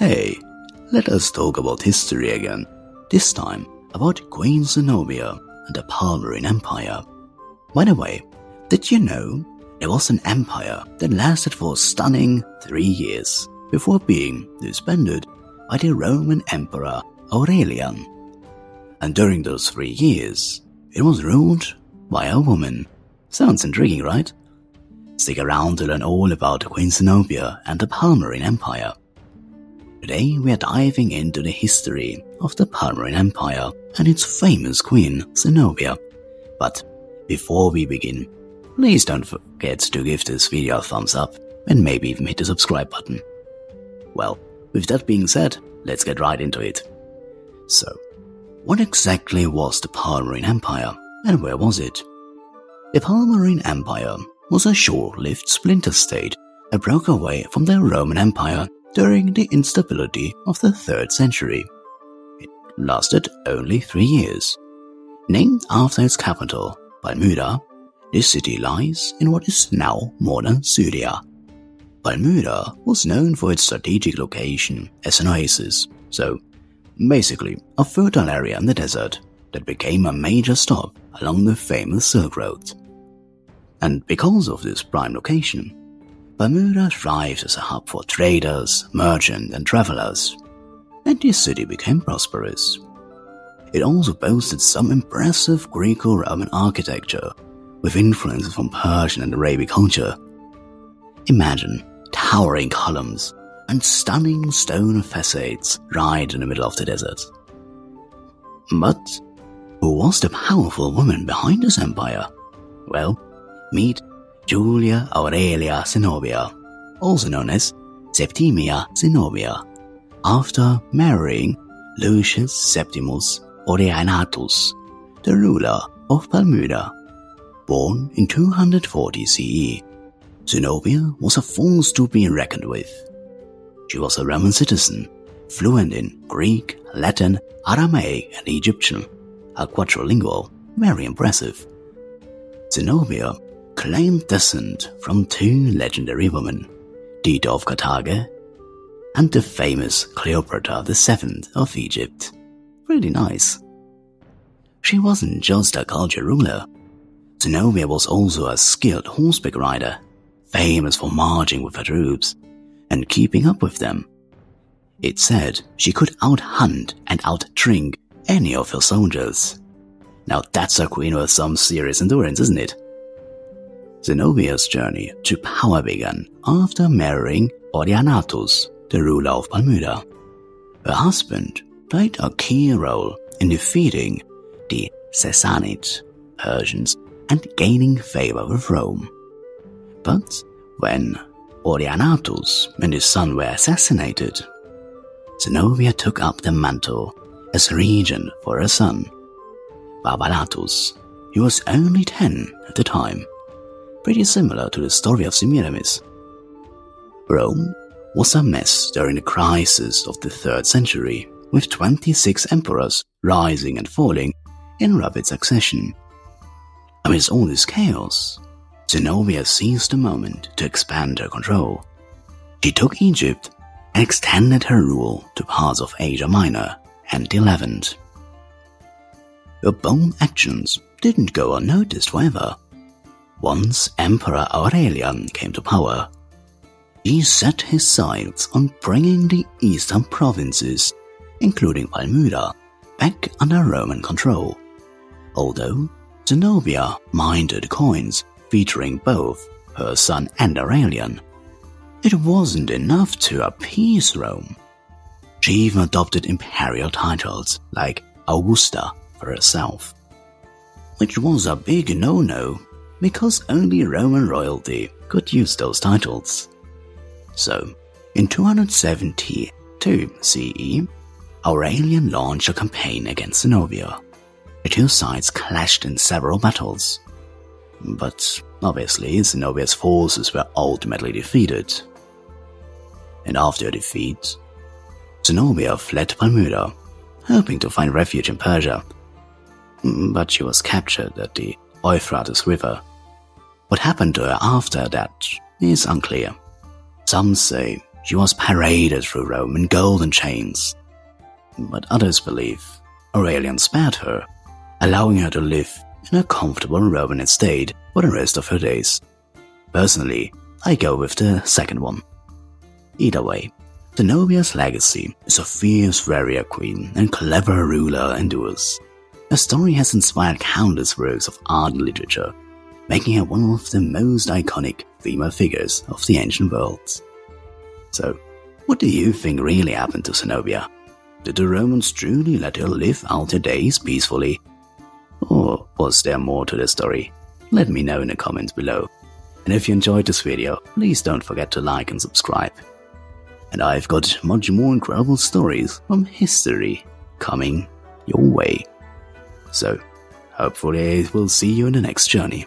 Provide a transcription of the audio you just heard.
Hey, let us talk about history again. This time about Queen Zenobia and the Palmyrene Empire. By the way, did you know there was an empire that lasted for stunning three years before being disbanded by the Roman Emperor Aurelian? And during those three years, it was ruled by a woman. Sounds intriguing, right? Stick around to learn all about Queen Zenobia and the Palmyrene Empire. Today we are diving into the history of the Palmyrene Empire and its famous queen, Zenobia. But before we begin, please don't forget to give this video a thumbs up and maybe even hit the subscribe button. Well, with that being said, let's get right into it. So, what exactly was the Palmyrene Empire and where was it? The Palmyrene Empire was a short-lived splinter state that broke away from the Roman Empire during the instability of the 3rd century. It lasted only three years. Named after its capital, Palmyra, this city lies in what is now modern Syria. Palmyra was known for its strategic location as an oasis, so basically a fertile area in the desert that became a major stop along the famous Silk Road. And because of this prime location, Palmyra thrived as a hub for traders, merchants, and travelers, and the city became prosperous. It also boasted some impressive Greco-Roman architecture with influences from Persian and Arabic culture. Imagine towering columns and stunning stone facades right in the middle of the desert. But who was the powerful woman behind this empire? Well, meet Julia Aurelia Zenobia, also known as Septimia Zenobia, after marrying Lucius Septimus Aurelianatus, the ruler of Palmyra. Born in 240 CE, Zenobia was a force to be reckoned with. She was a Roman citizen, fluent in Greek, Latin, Aramaic, and Egyptian, a quadrilingual, very impressive. Zenobia claimed descent from two legendary women, Dido of Carthage and the famous Cleopatra VII of Egypt. Pretty nice. She wasn't just a culture ruler. Zenobia was also a skilled horseback rider, famous for marching with her troops and keeping up with them. It said she could outhunt and outdrink any of her soldiers. Now that's a queen with some serious endurance, isn't it? Zenobia's journey to power began after marrying Odaenathus, the ruler of Palmyra. Her husband played a key role in defeating the Sassanids, Persians and gaining favor with Rome. But when Odaenathus and his son were assassinated, Zenobia took up the mantle as regent for her son, Barbalatus. He was only 10 at the time pretty similar to the story of Semiramis. Rome was a mess during the crisis of the 3rd century, with 26 emperors rising and falling in rapid succession. Amidst all this chaos, Zenobia seized the moment to expand her control. She took Egypt and extended her rule to parts of Asia Minor and the Levant. Her bold actions didn't go unnoticed, however. Once Emperor Aurelian came to power, he set his sights on bringing the eastern provinces, including Palmyra, back under Roman control. Although Zenobia minted coins featuring both her son and Aurelian, it wasn't enough to appease Rome. She even adopted imperial titles like Augusta for herself, which was a big no-no because only Roman royalty could use those titles. So, in 272 CE, Aurelian launched a campaign against Zenobia. The two sides clashed in several battles. But obviously, Zenobia's forces were ultimately defeated. And after her defeat, Zenobia fled to Palmyra, hoping to find refuge in Persia. Mm, but she was captured at the Euphrates River what happened to her after that is unclear. Some say she was paraded through Rome in golden chains. But others believe Aurelian spared her, allowing her to live in a comfortable Roman estate for the rest of her days. Personally, I go with the second one. Either way, Zenobia's legacy is a fierce warrior queen and clever ruler endures. Her story has inspired countless works of art and literature, making her one of the most iconic female figures of the ancient world. So, what do you think really happened to Zenobia? Did the Romans truly let her live out her days peacefully? Or was there more to the story? Let me know in the comments below. And if you enjoyed this video, please don't forget to like and subscribe. And I've got much more incredible stories from history coming your way. So, hopefully we'll see you in the next journey.